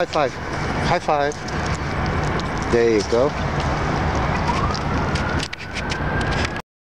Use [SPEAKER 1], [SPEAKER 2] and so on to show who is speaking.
[SPEAKER 1] High five. High five. There you go.